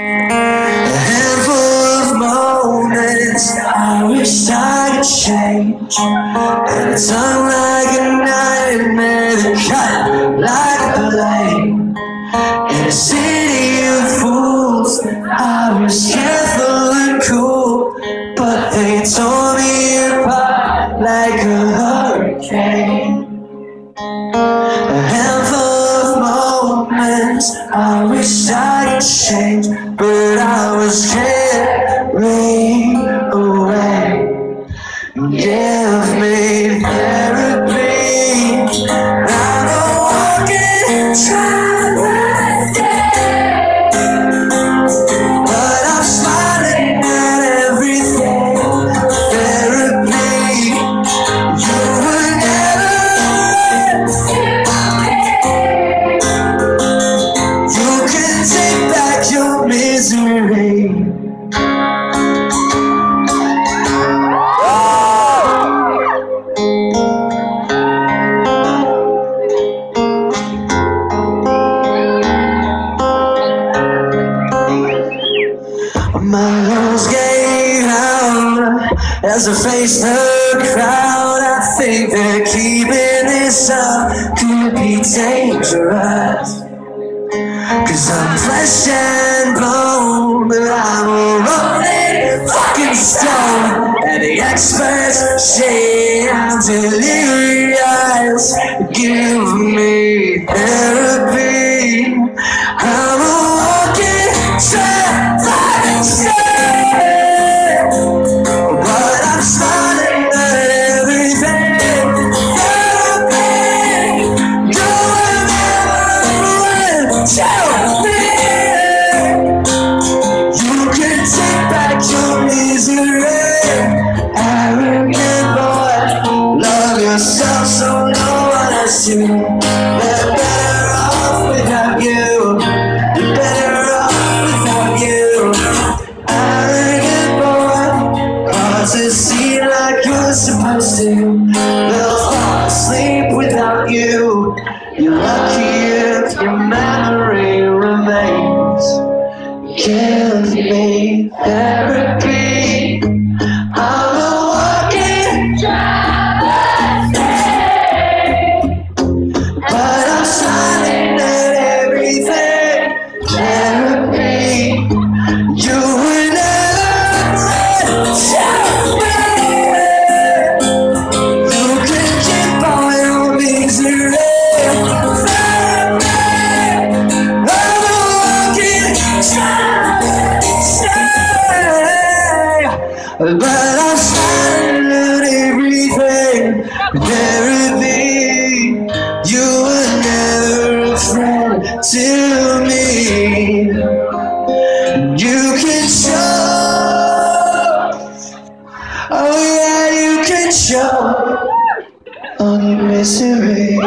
A handful of moments I wish I could change. And it's like a nightmare that cut like a blade. In a city of fools, I was careful misery. My lungs gave out as I faced the crowd. I think that keeping this up could be dangerous. Cause I'm flesh and bone, but I'm a rolling fucking stone. And the experts say I'm delirious. Give me therapy. You're supposed But I'm smiling at everything. Therapy, you were never a friend to me. You can show, oh yeah, you can show all your misery.